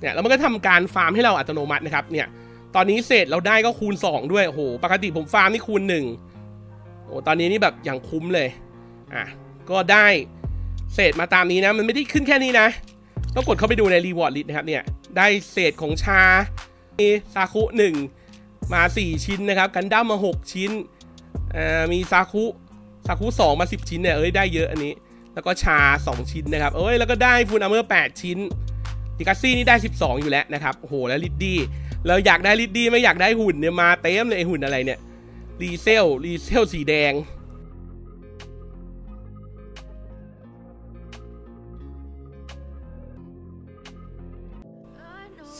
เนี่ยแล้วมันก็ทำการฟาร์มให้เราอัตโนมัตินะครับเนี่ยตอนนี้เศษเราได้ก็คูณ 2 ด้วยโอ้โหปกติผมฟาร์มนี่คูณ1โอ้ตอนนี้นี่แบบอย่างคุ้มเลยอะก็ได้เศษมาตามนี้นะ มันไม่ได้ขึ้นแค่นี้นะต้องกดเข้าไปดูใน reward list นะครับเนี่ยได้เศษของชาร์มีซาคุหนึ่งมา 4 ชิ้นนะครับกันดั้มมา 6 ชิ้นอ่ามีซาคุซาคุ2มา 10 ชิ้นเนี่ยเอ้ยได้เยอะอันนี้ แล้วก็ชาร์ 2 ชิ้นนะครับเอ้ยแล้วก็ได้ Full Armor 8ชิ้น ลิกาซี่นี่ได้ 12 อยู่แล้วนะครับโอ้โหแล้วลิดดี้เราอยากได้ลิดดี้ไม่อยากได้หุ่นเนี่ยมาเต็มเลยไอหุ่นอะไรเนี่ยรีเซลรีเซลสีแดง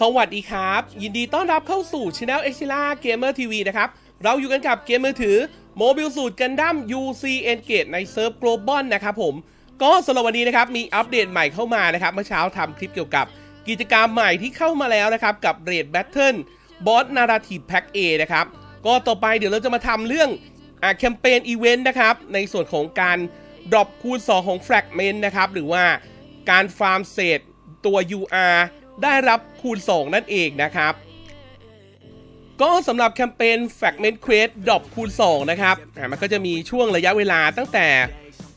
สวัสดีครับ ยินดีต้อนรับเข้าสู่ channel Exila Gamer TV นะครับ เราอยู่กันกับเกมมือถือMobile Suit Gundam UC Engage ในเซิร์ฟ Global นะครับผม ก็สำหรับวันนี้นะครับ มีอัปเดตใหม่เข้ามานะครับ เมื่อเช้าทำคลิปเกี่ยวกับ กิจกรรมใหม่ที่เข้ามาแล้วนะครับ กับ Raid Battle Boss Narrative Pack A นะครับ ก็ต่อไปเดี๋ยวเราจะมาทำเรื่องอ่าแคมเปญอีเวนต์นะครับ ในส่วนของการ drop คูณ 2 ของ Fragment นะครับ หรือว่าการฟาร์มเศษตัว UR ได้รับคูณ 2 นั่นเองนะครับ ก็สำหรับแคมเปญ Fragment Quest ดรอปคูณ 2 นะครับมันก็จะมีช่วงระยะเวลาตั้งแต่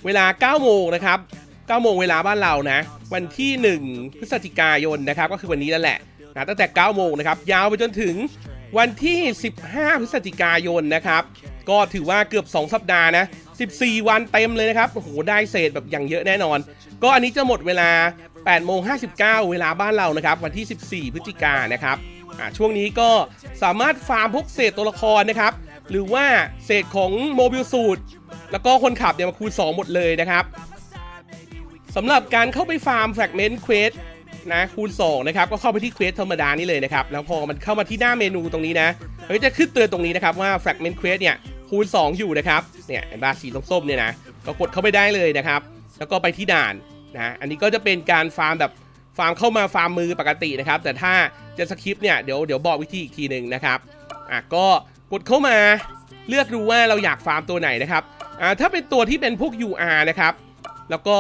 เวลา 9 โมงนะครับ 9โมงเวลาบ้านเรานะ วันที่ 1 พฤศจิกายนนะครับ ก็คือวันนี้นั่นแหละนะตั้งแต่ 9 โมงนะครับ ยาวไปจนถึงวันที่ 15 พฤศจิกายนนะครับ ก็ถือว่าเกือบ 2 สัปดาห์นะ 14 วันเต็มเลยนะครับ โอ้โห ได้เศษแบบอย่างเยอะแน่นอน ก็อันนี้จะหมดเวลา 8 โมง 59 เวลาบ้านเรานะครับ วันที่ 14 พฤศจิกายนนะครับช่วงนี้ก็สามารถฟาร์มพวกเศษตัวละครนะครับ หรือว่าเศษของ Mobile Suit แล้วก็คนขับเนี่ยมาคูณ 2 หมดเลยนะครับ สำหรับการเข้าไปฟาร์ม Fragment Quest นะคูณ2นะครับก็เข้าไปที่ quest ธรรมดานี่เลยนะครับ แล้วพอมันเข้ามาที่หน้าเมนูตรงนี้นะเฮ้ยจะขึ้นเตือนตรงนี้นะครับว่า Fragment Quest เนี่ยคูณ 2 อยู่นะครับเนี่ยเห็นปะสีส้มๆเนี่ยนะก็กดเข้าไปได้เลยนะครับ แล้วก็ไปที่ด่านนะอันนี้ก็จะเป็นการฟาร์มแบบฟาร์มเข้ามาฟาร์มมือปกตินะครับ แต่ถ้าจะ skip เนี่ยเดี๋ยวเดี๋ยวบอกวิธีอีกทีหนึ่งนะครับอะก็กดเข้ามาเลือกดูว่าเราอยากฟาร์มตัวไหนนะครับอ่าถ้าเป็นตัวที่เป็นพวก UR นะครับ แล้วก็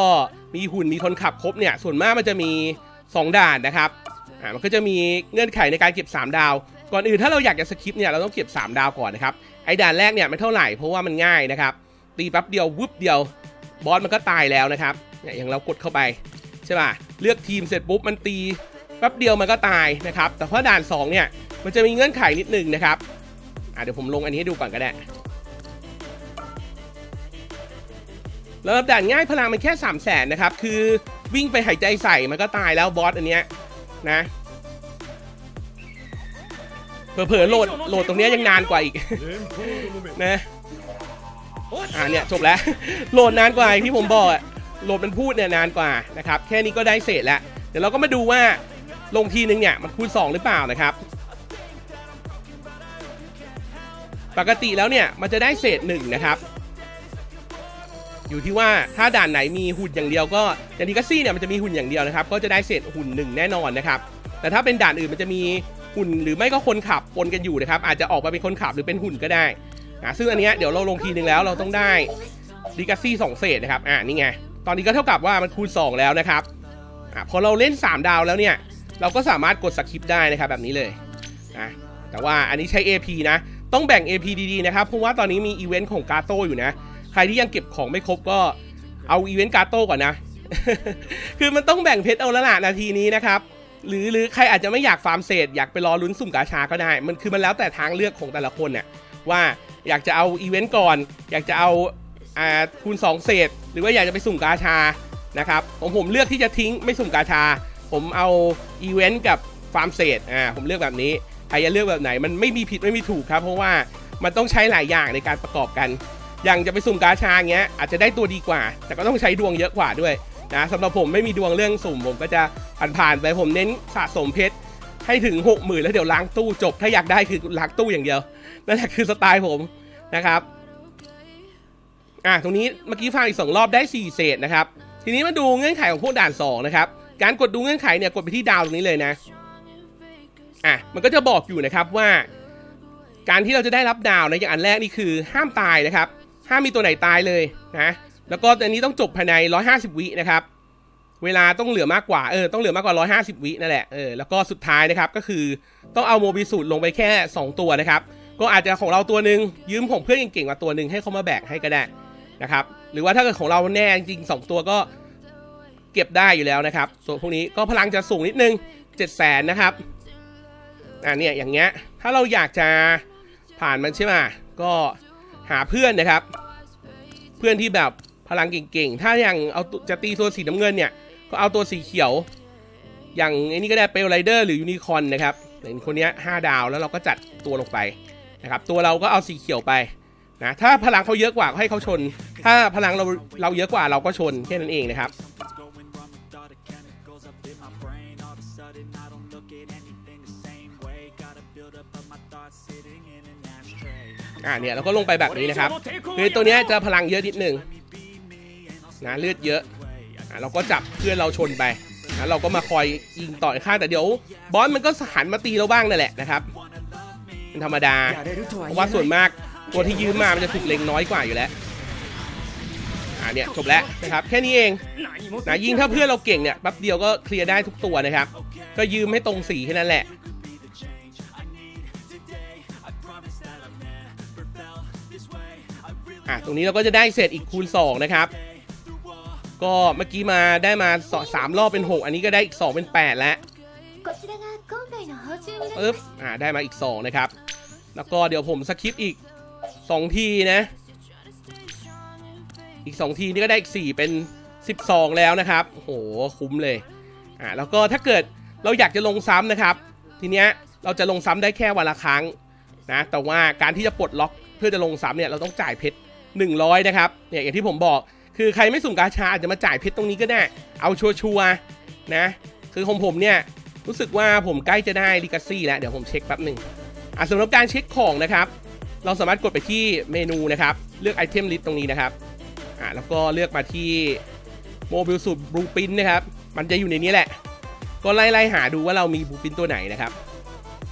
มีหุ่นมีคนขับครบเนี่ยส่วนมากมันจะมี 2 ด่านนะครับอ่ามันก็จะมีเงื่อนไขในการเก็บ 3 ดาว ก่อนอื่นถ้าเราอยากจะ skip เนี่ยเราต้องเก็บ 3 ดาวก่อนนะครับไอ้ด่านแรกเนี่ยไม่เท่าไหร่เพราะว่ามันง่ายนะครับตีแป๊บเดียววึบเดียวบอสมันก็ตายแล้วนะครับเนี่ยอย่างเรากดเข้าไปใช่ป่ะเลือกทีมเสร็จปุ๊บมันตีแป๊บเดียวมันก็ตายนะครับแต่พอด่าน2เนี่ยมันจะมีเงื่อนไขนิดนึงนะครับอ่าเดี๋ยวผมลงอันนี้ให้ดูก่อนก็ได้ แล้วด่านง่ายพลังมันแค่3 0 0แสนนะครับ คือวิ่งไปหายใจใส่มันก็ตายแล้วบอสอันเนี้ยนะเผลอๆโหลดโหลดตรงเนี้ยยังนานกว่าอีกนะอ่าเนี่ยจบแล้ว โหลดนานกว่าที่ผมบอกอะโหลดมันพูดเนี่ยนานกว่านะครับ แค่นี้ก็ได้เศษแล้ว เดี๋ยวเราก็มาดูว่าลงทีนึงเนี่ยมันคูณ 2 หรือเปล่านะครับ ปกติแล้วเนี่ยมันจะได้เศษ1นะครับ อยู่ที่ว่าถ้าด่านไหนมีหุ่นอย่างเดียวก็อย่างดีกัสซี่เนี่ยมันจะมีหุ่นอย่างเดียวนะครับก็จะได้เศษหุ่นหนึ่งแน่นอนนะครับแต่ถ้าเป็นด่านอื่นมันจะมีหุ่นหรือไม่ก็คนขับปนกันอยู่นะครับอาจจะออกมาเป็นคนขับหรือเป็นหุ่นก็ได้นะซึ่งอันนี้เดี๋ยวเราลงทีนึงแล้วเราต้องได้ดีกัสซี่สองเศษนะครับอ่านี่ไงตอนนี้ก็เท่ากับว่ามันคูณ 2 แล้วนะครับอ่าพอเราเล่น 3 ดาวแล้วเนี่ยเราก็สามารถกดสคริปต์ได้นะครับแบบนี้เลยนะแต่ว่าอันนี้ใช้ AP นะ ต้องแบ่ง AP ดีๆนะครับเพราะว่าตอนนี้มีอีเวนต์ของกาโต้อยู่นะ ใครที่ยังเก็บของไม่ครบก็เอาอีเวนต์การ์โต้ก่อนนะ คือมันต้องแบ่งเพชรเอาละละนาทีนี้นะครับ หรือหรือใครอาจจะไม่อยากฟาร์มเศษ อยากไปรอลุ้นสุ่มกาชาก็ได้ มันคือมันแล้วแต่ทางเลือกของแต่ละคนเนี่ยว่าอยากจะเอาอีเวนต์ก่อน อยากจะเอาอ่าคูณ2เศษ หรือว่าอยากจะไปสุ่มกาชานะครับผมผมเลือกที่จะทิ้งไม่สุ่มกาชา ผมเอาอีเวนต์กับฟาร์มเศษอ่าผมเลือกแบบนี้ใครจะเลือกแบบไหนมันไม่มีผิดไม่มีถูกครับ เพราะว่ามันต้องใช้หลายอย่างในการประกอบกัน อย่างจะไปสุ่มกาชาเงี้ยอาจจะได้ตัวดีกว่า แต่ก็ต้องใช้ดวงเยอะกว่าด้วยนะสำหรับผมไม่มีดวงเรื่องสุ่มผมก็จะผ่านๆไปผมเน้นสะสมเพชรให้ถึง 6 0,000 แล้วเดี๋ยวล้างตู้จบ ถ้าอยากได้คือล้างตู้อย่างเดียว นั่นแหละคือสไตล์ผมนะครับอะตรงนี้เมื่อกี้ฟังอีกสองรอบได้ 4 เศษนะครับ ทีนี้มาดูเงื่อนไขของพวกด่าน 2 นะครับ การกดดูเงื่อนไขเนี่ยกดไปที่ดาวตรงนี้เลยนะอะมันก็จะบอกอยู่นะครับว่า การที่เราจะได้รับดาวนะอย่างอันแรกนี่คือห้ามตายนะครับ ห้ามมีตัวไหนตายเลยนะ แล้วก็อันนี้ต้องจบภายใน 150 วินะครับ เวลาต้องเหลือมากกว่า เออ ต้องเหลือมากกว่า 150 วินั่นแหละ เออ แล้วก็สุดท้ายนะครับ ก็คือต้องเอาโมบิสูตรลงไปแค่ 2 ตัวนะครับ ก็อาจจะของเราตัวหนึ่งยืมของเพื่อนเก่งๆมาตัวหนึ่งให้เขามาแบกให้ก็ได้นะครับ หรือว่าถ้าเกิดของเราแน่จริงๆสองตัวก็เก็บได้อยู่แล้วนะครับ ส่วนพวกนี้ก็พลังจะสูงนิดนึง7 0 0 0 0นนะครับ อ่าเนี่ยอย่างเงี้ย ถ้าเราอยากจะผ่านมันใช่ไหมก็ หาเพื่อนนะครับ เพื่อนที่แบบพลังเก่งๆ ถ้าอย่างเอาจะตีตัวสีน้ำเงินเนี่ย ก็เอาตัวสีเขียว อย่างไอ้นี่ก็ได้เปลไรเดอร์หรือยูนิคอนนะครับอย่างคนนี้ห้าดาวแล้วเราก็จัดตัวลงไปนะครับตัวเราก็เอาสีเขียวไปนะถ้าพลังเขาเยอะกว่าก็ให้เขาชน ถ้าพลังเราเราเยอะกว่าเราก็ชนแค่นั้นเองนะครับ อ่าเนี่ยเราก็ลงไปแบบนี้นะครับคือตัวเนี้ยจะพลังเยอะนิดหนึ่งนะเลือดเยอะอะเราก็จับเพื่อนเราชนไปนะเราก็มาคอยยิงต่อยข้างแต่เดี๋ยว บอสมันก็หันมาตีเราบ้างนั่นแหละนะครับเป็นธรรมดาเพราะว่าส่วนมากตัวที่ยืมมามันจะถูกเล็งน้อยกว่าอยู่แล้วอ่าเนี่ยจบแล้วนะครับแค่นี้เองนะยิงถ้าเพื่อนเราเก่งเนี่ยแป๊บเดียวก็เคลียร์ได้ทุกตัวนะครับ ก็ยืมให้ตรงสีแค่นั้นแหละ่ะตรงนี้เราก็จะได้เศษอีกคูณ 2 นะครับ ก็เมื่อกี้มาได้มาสามรอบเป็น 6 อันนี้ก็ได้อีก 2 เป็น 8 แล้วปึ๊บอ่าได้มาอีก 2 นะครับ แล้วก็เดี๋ยวผมสคิปอีก 2 ทีนะ อีก 2 ทีนี่ก็ได้อีก 4 เป็น 12 แล้วนะครับโหคุ้มเลยอ่าแล้วก็ถ้าเกิดเราอยากจะลงซ้ำนะครับ ทีเนี้ยเราจะลงซ้ำได้แค่วันละครั้งนะแต่ว่าการที่จะปลดล็อกเพื่อจะลงซ้ำเนี่ยเราต้องจ่ายเพชร 100 นะครับเนี่ยอย่างที่ผมบอก คือใครไม่สุ่มกาชาอาจจะมาจ่ายเพชรตรงนี้ก็ได้ เอาชัวร์ๆนะ คือของผมเนี่ย รู้สึกว่าผมใกล้จะได้ลิกาซี่แล้ว เดี๋ยวผมเช็คแป๊บหนึ่งอะสำหรับการเช็คของนะครับ เราสามารถกดไปที่เมนูนะครับ เลือก item list ตรงนี้นะครับอะแล้วก็เลือกมาที่ Mobile Suit Blueprint นะครับ มันจะอยู่ในนี้แหละ ก็ไล่ไล่หาดูว่าเรามี blueprint ตัวไหนนะครับ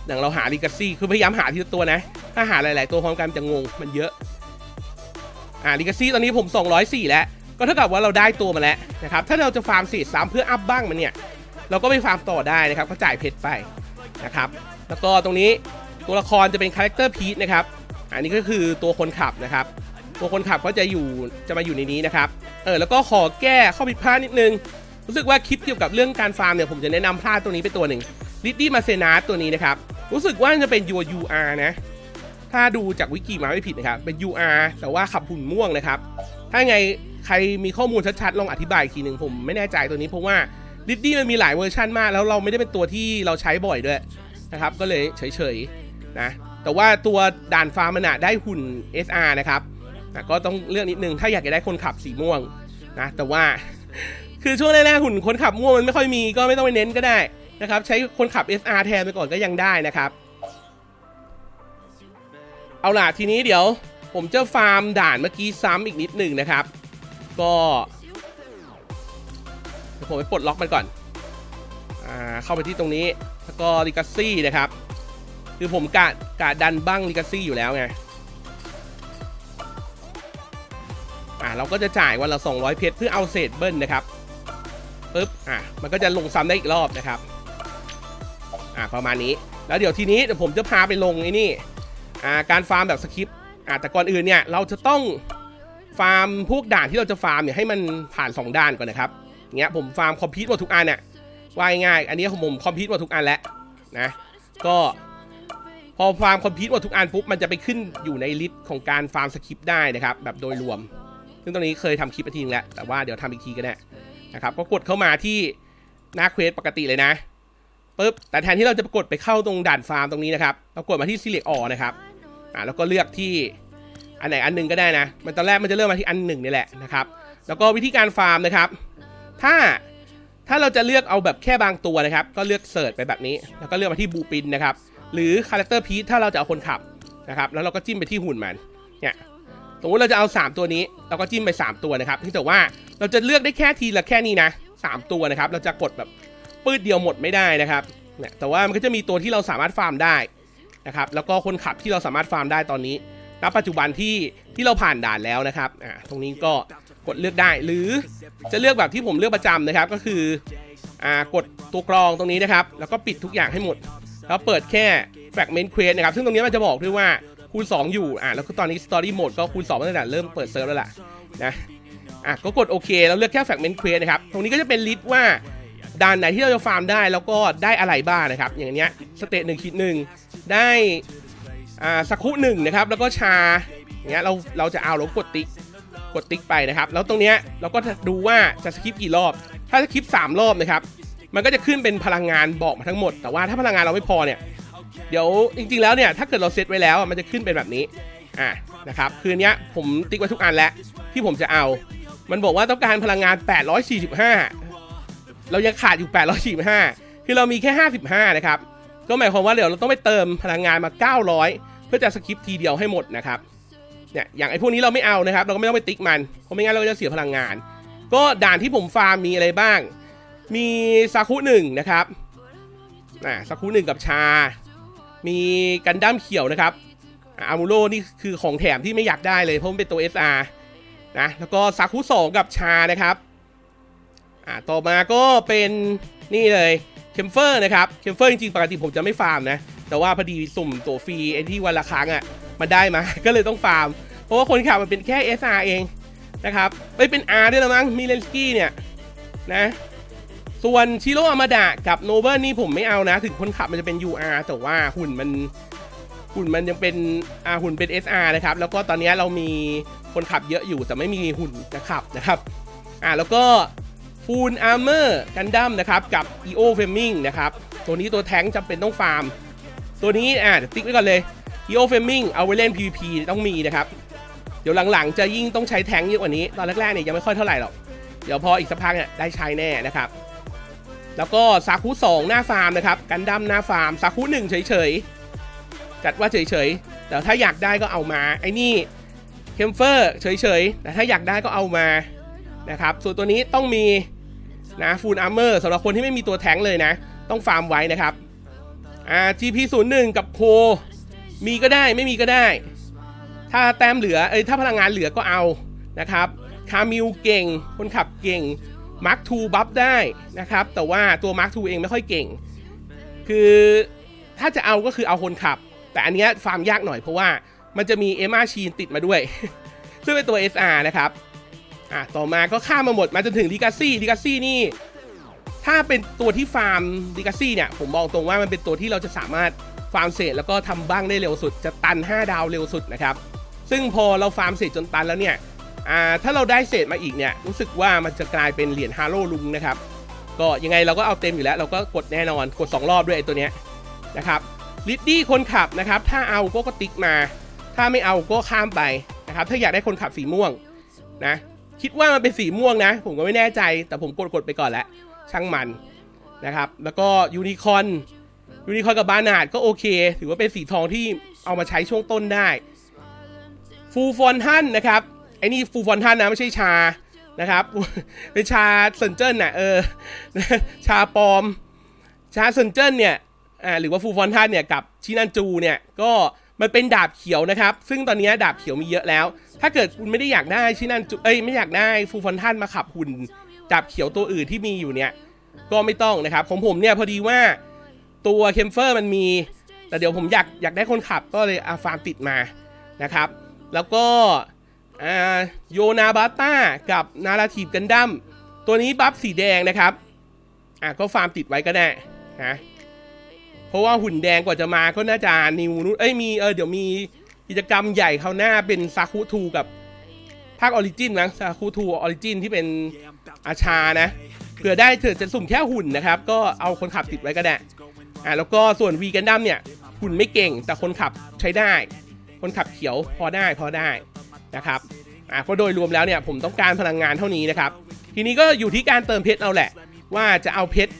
อย่างเราหาลิกาซี่คือพยายามหาทีละตัวนะ ถ้าหาหลาย ๆ ตัวพร้อมกันจะงงมันเยอะ อ่าลิกาซี่ตอนนี้ผม 204 แล้ว ก็เท่ากับว่าเราได้ตัวมาแล้วนะครับ ถ้าเราจะฟาร์มเศษสามเพื่ออัพบ้างมันเนี่ย เราก็ไปฟาร์มต่อได้นะครับ ก็จ่ายเพชรไปนะครับ แล้วก็ตรงนี้ตัวละครจะเป็น Character Piece นะครับ อันนี้ก็คือตัวคนขับนะครับ ตัวคนขับก็จะอยู่จะมาอยู่ในนี้นะครับ เออแล้วก็ขอแก้ข้อผิดพลาดนิดนึง รู้สึกว่าคลิปเกี่ยวกับเรื่องการฟาร์มเนี่ยผมจะแนะนำพลาดตัวนี้ไปตัวหนึ่งลิดดี้มาเซนาตัวนี้นะครับ รู้สึกว่าจะเป็น UR นะ ถ้าดูจากวิกิมาไม่ผิดนะครับ เป็น UR แต่ว่าขับหุ่นม่วงนะครับ ถ้าไงใครมีข้อมูลชัดๆ ลองอธิบายอีกทีหนึ่งผมไม่แน่ใจตัวนี้เพราะว่าลิดดี้มันมีหลายเวอร์ชันมาก แล้วเราไม่ได้เป็นตัวที่เราใช้บ่อยด้วยนะครับ ก็เลยเฉยๆนะ แต่ว่าตัวด่านฟาร์มมันอะได้หุ่น SR นะครับนะก็ต้องเลือกนิดนึง ถ้าอยากจะได้คนขับสีม่วงนะ แต่ว่าคือช่วงแรกๆหุ่นคนขับม่วงมันไม่ค่อยมีก็ไม่ต้องไปเน้นก็ได้นะครับ ใช้คนขับ SR แทนไปก่อนก็ยังได้นะครับ เอาล่ะทีนี้เดี๋ยว ผมจะฟาร์มด่านเมื่อกี้ซ้ำอีกนิดหนึ่งนะครับ ก็ผมไปปลดล็อกมันก่อน อ่า เข้าไปที่ตรงนี้ แล้วก็ลิกาซี่นะครับ คือผมกะกะดันบ้างรีกาซี่อยู่แล้วไง อ่า เราก็จะจ่ายวันละ 200 เพชรเพื่อเอาเศษเบิ้ลนะครับ ปึ๊บ อะมันก็จะลงซ้ำได้อีกรอบนะครับ อ่า ประมาณนี้ แล้วเดี๋ยวทีนี้เดี๋ยวผมจะพาไปลงไอ้นี่ การฟาร์มแบบ skip แต่ก่อนอื่นเนี่ยเราจะต้องฟาร์มพวกด่านที่เราจะฟาร์มเนี่ยให้มันผ่าน 2 ด่านก่อนนะครับเงี้ยผมฟาร์ม complete หมดทุกอันเนี่ยว่ายง่าย อันนี้ของผม complete หมดทุกอันแล้วนะก็พอฟาร์ม complete หมดทุกอันปุ๊บมันจะไปขึ้นอยู่ใน list ของการฟาร์ม skip ได้นะครับแบบโดยรวม ซึ่งตอนนี้เคยทำคลิปไปทีนึงแล้ว แต่ว่าเดี๋ยวทำอีกทีก็ได้นะครับก็กดเข้ามาที่หน้า quest ปกติเลยนะปุ๊บแต่แทนที่เราจะกดไปเข้าตรงด่านฟาร์มตรงนี้นะครับเรากดมาที่ select all นะครับ อ่าแล้วก็เลือกที่อันไหนอันหนึ่งก็ได้นะ มันตอนแรกมันจะเริ่มมาที่อันหนึ่งนี่แหละนะครับ แล้วก็วิธีการฟาร์มนะครับ ถ้าถ้าเราจะเลือกเอาแบบแค่บางตัวนะครับ ก็เลือก search ไปแบบนี้ แล้วก็เลือกมาที่บูปินนะครับ หรือ character piece ถ้าเราจะเอาคนขับนะครับ แล้วเราก็จิ้มไปที่หุ่นมัน เนี่ย สมมติเราจะเอา 3 ตัวนี้ เราก็จิ้มไป 3 ตัวนะครับที่แต่ว่าเราจะเลือกได้แค่ทีละแค่นี้นะ 3 ตัวนะครับ เราจะกดแบบปรื๊ดเดียวหมดไม่ได้นะครับ เนี่ย แต่ว่ามันก็จะมีตัวที่เราสามารถฟาร์มได้ นะครับแล้วก็คนขับที่เราสามารถฟาร์มได้ตอนนี้ณปัจจุบันที่ที่เราผ่านด่านแล้วนะครับอ่าตรงนี้ก็กดเลือกได้หรือจะเลือกแบบที่ผมเลือกประจำนะครับก็คืออ่ากดตัวกรองตรงนี้นะครับ แล้วก็ปิดทุกอย่างให้หมด แล้วเปิดแค่ fragment quest นะครับ ซึ่งตรงนี้มันจะบอกด้วยว่าคูณ 2 อยู่อ่าแล้วก็ตอนนี้ story mode ก็คูณ2ตั้งแต่เริ่มเปิดเซิร์ฟแล้วล่ะนะอะก็กดโอเคแล้วเลือกแค่ fragment quest นะครับ ตรงนี้ก็จะเป็น list ว่า ด่านไหนที่เราจะฟาร์มได้แล้วก็ได้อะไรบ้างนะครับ อย่างเนี้ยstage หนึ่ง quest หนึ่งได้อ่าซาคุหนึ่งนะครับ แล้วก็ชาอย่างเงี้ยเราเราจะเอาเรากดติ๊กกดติ๊กไปนะครับ แล้วตรงเนี้ยเราก็ดูว่าจะ skip กี่รอบ ถ้า skip 3รอบนะครับ มันก็จะขึ้นเป็นพลังงานบอกมาทั้งหมด แต่ว่าถ้าพลังงานเราไม่พอเนี่ยเดี๋ยวจริง ๆ แล้วเนี่ยถ้าเกิดเราเซตไว้แล้วมันจะขึ้นเป็นแบบนี้อะนะครับคือนี่ผมติ๊กไว้ทุกอันแล้วที่ผมจะเอา มันบอกว่าต้องการพลังงาน 845 เรายังขาดอยู่845คือเรามีแค่55นะครับ ก็หมายความว่าเดี๋ยวเราต้องไปเติมพลังงานมา 900 เพื่อจะสคิปทีเดียวให้หมดนะครับเนี่ยอย่างไอ้พวกนี้เราไม่เอานะครับ เราก็ไม่ต้องไปติ๊กมันเพราะไม่งั้นเราก็จะเสียพลังงาน ก็ด่านที่ผมฟาร์มมีอะไรบ้าง มีซาคุหนึ่งนะครับอ่าซาคุหนึ่งกับชา มีกันดั้มเขียวนะครับอามูโรนี่คือของแถมที่ไม่อยากได้เลยเพราะมันเป็นตัว SR นะแล้วก็ซาคุสองกับชานะครับ ต่อมาก็เป็นนี่เลยเคมเฟอร์นะครับเคมเฟอร์จริงๆ ปกติผมจะไม่ฟาร์มนะ แต่ว่าพอดีสุ่มตัวฟรีไอ้ที่วันละครั้งอะ่ะมาได้มา ก็เลยต้องฟาร์ม เพราะว่าคนขับมันเป็นแค่ SR เองนะครับไม่เป็น R ด้วยละมั้งมีเลนสกี้เนี่ยนะส่วนชิโร่อามาดะกับโนเบิลนี่ผมไม่เอานะ ถึงคนขับมันจะเป็น UR แต่ว่าหุ่นมันหุ่นมันยังเป็นอ่าหุ่นเป็น SR นะครับ แล้วก็ตอนนี้เรามีคนขับเยอะอยู่แต่ไม่มีหุ่นจะขับนะครับ อ่าแล้วก็ ฟูลอาร์เมอร์กันดั้มนะครับ กับ Io Fleming นะครับ ตัวนี้ตัวแท้งจำเป็นต้องฟาร์ม ตัวนี้อ่าติ๊กไว้ก่อนเลย Io Fleming เอาไว้เล่น PVP ต้องมีนะครับ เดี๋ยวหลังๆ จะยิ่งต้องใช้แท้งเยอะกว่านี้ ตอนแรกๆเนี่ยยังไม่ค่อยเท่าไหร่หรอก เดี๋ยวพออีกสักพักเนี่ยได้ใช้แน่นะครับ แล้วก็ซาคุ2น่าฟาร์มนะครับกันดั้มน่าฟาร์มซาคุ1เฉยๆจัดว่าเฉยๆแต่ถ้าอยากได้ก็เอามาไอ้นี่เคมเฟอร์เฉยๆแต่ถ้าอยากได้ก็เอามานะครับ ส่วนตัวนี้ต้องมี นะฟูลอาร์เมอร์สำหรับคนที่ไม่มีตัวแท้งเลยนะ ต้องฟาร์มไว้นะครับอ่า GP01 กับโค มีก็ได้ไม่มีก็ได้ ถ้าแต้มเหลือเอ้ยถ้าพลังงานเหลือก็เอานะครับคามิลเก่ง คนขับเก่งมาร์คทู buff ได้นะครับ แต่ว่าตัวมาร์คทูเองไม่ค่อยเก่ง คือถ้าจะเอาก็คือเอาคนขับ แต่อันเนี้ยฟาร์มยากหน่อยเพราะว่ามันจะมีเอมาชีนติดมาด้วย ซึ่งเป็นตัว SR นะครับ อะต่อมาก็ข้ามมาหมดมาจนถึงรีกาซี่รีกาซี่นี่ ถ้าเป็นตัวที่ฟาร์มรีกาซี่เนี่ย ผมมองตรงว่ามันเป็นตัวที่เราจะสามารถฟาร์มเสร็จแล้วก็ทำบ้างได้เร็วสุด จะตัน 5 ดาวเร็วสุดนะครับ ซึ่งพอเราฟาร์มเสร็จจนตันแล้วเนี่ยอ่าถ้าเราได้เศษมาอีกเนี่ยรู้สึกว่ามันจะกลายเป็นเหรียญฮาโลรุ้งนะครับก็ยังไงเราก็เอาเต็มอยู่แล้ว เราก็กดแน่นอนกด 2 รอบด้วยไอ้ตัวเนี้ยนะครับลิดดี้คนขับนะครับถ้าเอาก็ก็ติ๊กมา ถ้าไม่เอาก็ข้ามไปนะครับถ้าอยากได้คนขับสีม่วงนะ คิดว่ามันเป็นสีม่วงนะ ผมก็ไม่แน่ใจ แต่ผมกดกดไปก่อนแล้ว ช่างมันนะครับ แล้วก็ยูนิคอนยูนิคอนกับบานาดก็โอเค ถือว่าเป็นสีทองที่เอามาใช้ช่วงต้นได้ ฟูลฟรอนทัลนะครับไอ้นี่ฟูลฟรอนทัลนะไม่ใช่ชานะครับ เป็นชาเซินเจิ้นน่ะเออ ชาปลอม ชาเซินเจิ้นเนี่ยอ่าหรือว่าฟูลฟรอนทัลเนี่ยกับชินันจูเนี่ยก็มันเป็นดาบเขียวนะครับ ซึ่งตอนนี้ดาบเขียวมีเยอะแล้ว ถ้าเกิดคุณไม่ได้อยากได้ชินันจูเอ้ยไม่อยากได้ฟูลฟรอนทัลมาขับหุ่นดาบเขียวตัวอื่นที่มีอยู่เนี่ย ก็ไม่ต้องนะครับ ของผมเนี่ยพอดีว่าตัวเคมเฟอร์มันมี แต่เดี๋ยวผมอยากอยากได้คนขับก็เลยเอาฟาร์มติดมานะครับ แล้วก็อ่าโยนาบาต้ากับนาราทีฟกันดั้มตัวนี้ buff สีแดงนะครับอะก็ฟาร์มติดไว้ก็ได้นะเพราะว่าหุ่นแดงกว่าจะมาก็น่าจะนิวนู้นเอ้ยมีเออเดี๋ยวมี กิจกรรมใหญ่คราวหน้าเป็นซาคุทูกับภาคออริจินนะซาคุทูออริจินที่เป็นอาชานะเผื่อได้เผื่อจะสุ่มแค่หุ่นนะครับ ก็เอาคนขับติดไว้ก็ได้อะแล้วก็ส่วนวีกันดั้มเนี่ยหุ่นไม่เก่งแต่คนขับใช้ได้ คนขับเขียวพอได้พอได้นะครับอะก็โดยรวมแล้วเนี่ยผมต้องการพลังงานเท่านี้นะครับ ทีนี้ก็อยู่ที่การเติมเพชรเอาแหละ ว่าจะเอาเพชร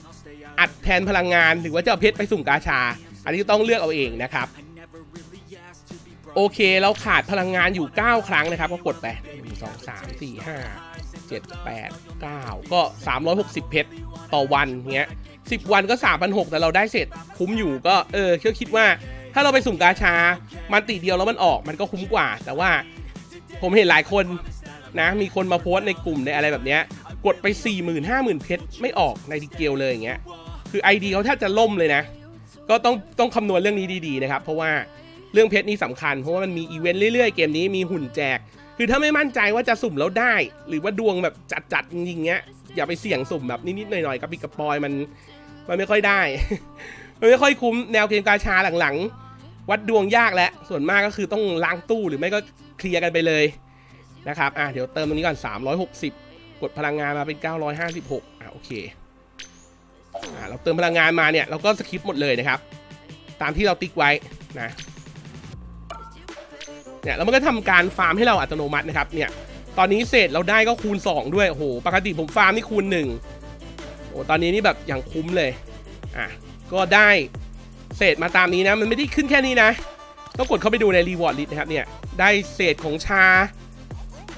อัดแทนพลังงาน หรือว่าจะเอาเพชรไปสุ่มกาชา อันนี้ต้องเลือกเอาเองนะครับ โอเคเราขาดพลังงานอยู่ 9 ครั้งนะครับ ก็กดไป1 2 3 4 5 7 8 9 ก็ 360 เพชรต่อวันเงี้ย10 วันก็ 3,600 แต่เราได้เสร็จคุ้มอยู่ก็เออเชื่อคิดว่าถ้าเราไปสุ่มกาชา มันติเดียวแล้วมันออกมันก็คุ้มกว่า แต่ว่าผมเห็นหลายคนนะ มีคนมาโพสต์ในกลุ่มในอะไรแบบเนี้ย กดไป 4 0 0 0 0 5 0,000 เพชรไม่ออกในดิเกลเลยอย่างเงี้ย คือ ID เขาแทบจะล่มเลยนะ ก็ต้องต้องคำนวณเรื่องนี้ดีๆนะครับ เพราะว่า เรื่องเพชรนี่สำคัญ เพราะว่ามันมีอีเวนต์เรื่อยๆ เกมนี้มีหุ่นแจก คือถ้าไม่มั่นใจว่าจะสุ่มแล้วได้ หรือว่าดวงแบบจัดๆจริงๆเงี้ยอย่าไปเสี่ยงสุ่มแบบนิดๆหน่อยๆกับปิกระปอยมันมันไม่ค่อยได้ มันไม่ค่อยคุ้มแนวเกมกาชาหลังๆ วัดดวงยากแล้วส่วนมากก็คือต้องล้างตู้หรือไม่ก็เคลียร์กันไปเลยนะครับอะเดี๋ยวเติมตรงนี้ก่อน 360 กดพลังงานมาเป็น 956อะโอเคอะเราเติมพลังงานมาเนี่ยเราก็สคิปหมดเลยนะครับ ตามที่เราติ๊กไว้นะ เนี่ยแล้วมันก็ทำการฟาร์มให้เราอัตโนมัตินะครับเนี่ยตอนนี้เศษเราได้ก็คูณ 2 ด้วยโอ้โหปกติผมฟาร์มนี่คูณ1โอ้ตอนนี้นี่แบบอย่างคุ้มเลยอะก็ได้เศษมาตามนี้นะ มันไม่ได้ขึ้นแค่นี้นะต้องกดเข้าไปดูใน reward list นะครับเนี่ยได้เศษของชา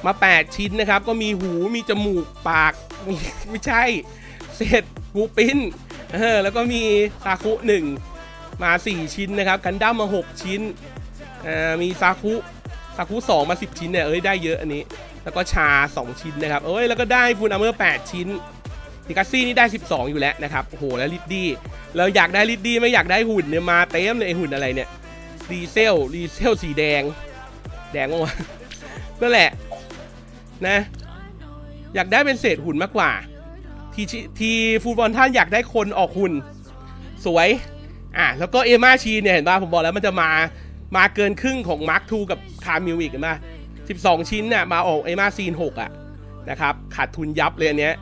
มา 8 ชิ้นนะครับ ก็มีหูมีจมูกปากมีไม่ใช่ เศษหูปิ้นเออแล้วก็มีซาคุหนึ่งมา 4 ชิ้นนะครับ กันดั้มมา 6 ชิ้นอ่ามีซาคุาคุ2มา 10 ชิ้นเนี่ย เอ้ย ได้เยอะอันนี้ แล้วก็ชา 2 ชิ้นนะครับ เอ้ย แล้วก็ได้ full armor 8 ชิ้นดิกัสซี่นี่ได้ 12 อยู่แล้วนะครับ โอ้โห แล้วลิดดี้ เราอยากได้ลิดดี้ไม่อยากได้หุ่นเนี่ย มาเต็มเลยหุ่นอะไรเนี่ย รีเซล รีเซลสีแดง แดงวะนั่นแหละ นะ อยากได้เป็นเศษหุ่นมากกว่า ทีทีฟูตบอลท่านอยากได้คนออกหุ่น สวย อะ แล้วก็เอมาชีเนี่ย เห็นป่ะ ผมบอกแล้วมันจะมา มาเกินครึ่งของมาร์คทูกับคาร์มิวอีกเห็นป่ะ12ชิ้นน่ะมาออกเอมาซีน6อะนะครับขาดทุนยับเลยอันเนี้ย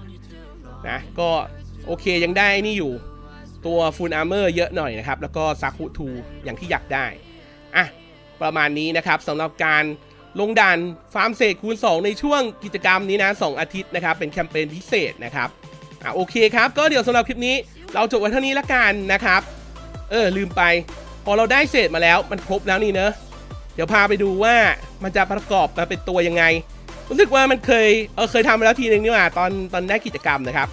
นะก็โอเคยังได้นี่อยู่ตัวฟูลอาร์เมอร์เยอะหน่อยนะครับ แล้วก็ซาคุทูอย่างที่อยากได้อะประมาณนี้นะครับสำหรับการลงด่านฟาร์มเศษคูณ 2 ในช่วงกิจกรรมนี้นะ 2 อาทิตย์นะครับ เป็นแคมเปญพิเศษนะครับอะโอเคครับ ก็เดี๋ยวสำหรับคลิปนี้เราจบไว้เท่านี้ละกันนะครับ เออลืมไป พอเราได้เศษมาแล้วมันครบแล้วนี่เนอะเดี๋ยวพาไปดูว่ามันจะประกอบมาเป็นตัวยังไง รู้สึกว่ามันเคยเออเคยทำมาแล้วทีนึงนี่หว่าตอนตอนได้กิจกรรมนะครับ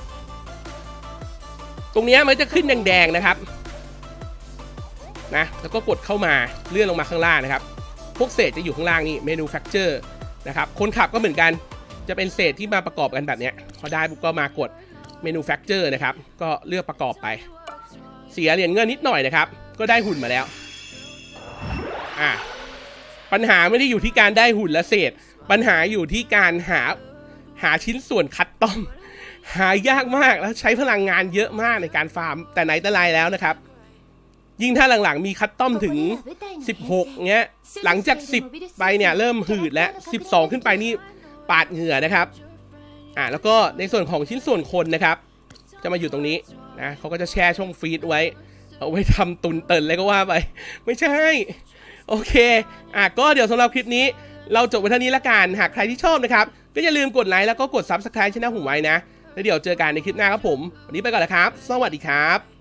ตรงนี้มันจะขึ้นแดงๆนะครับนะแล้วก็กดเข้ามาเลื่อนลงมาข้างล่างนะครับ พวกเศษจะอยู่ข้างล่างนี่เมนูแฟ c เจอร์นะครับคนขับก็เหมือนกันจะเป็นเศษที่มาประกอบกันแบบนี้พอได้ปุ๊บก็มากดเมนูแฟ c เจอร์นะครับ ก็เลือกประกอบไป เสียเหรียญเงินนิดหน่อยนะครับ ก็ได้หุ่นมาแล้ว อะ ปัญหาไม่ได้อยู่ที่การได้หุ่นและเศษ ปัญหาอยู่ที่การหาหาชิ้นส่วน custom หายากมากแล้วใช้พลังงานเยอะมากในการฟาร์ม แต่ไหนแต่ไรแล้วนะครับ ยิ่งถ้าหลังๆมีคัดต้อมถึง 16 เงี้ย หลังจาก 10 ไปเนี่ยเริ่มหืดแล้ว12 ขึ้นไปนี่ปาดเหงื่อนะครับ อ่าแล้วก็ในส่วนของชิ้นส่วนคนนะครับ จะมาอยู่ตรงนี้นะเขาก็จะแช่ช่องฟีดไว้ เอาไว้ทำตุนเตินเลยก็ว่าไป ไม่ใช่ โอเค อะก็เดี๋ยวสำหรับคลิปนี้ เราจบไว้เท่านี้ละกันหากใครที่ชอบนะครับ ก็อย่าลืมกดไลค์แล้วก็กด Subscribe ช่องผมไว้นะ แล้วเดี๋ยวเจอกันในคลิปหน้าครับผม วันนี้ไปก่อนแล้วครับ สวัสดีครับ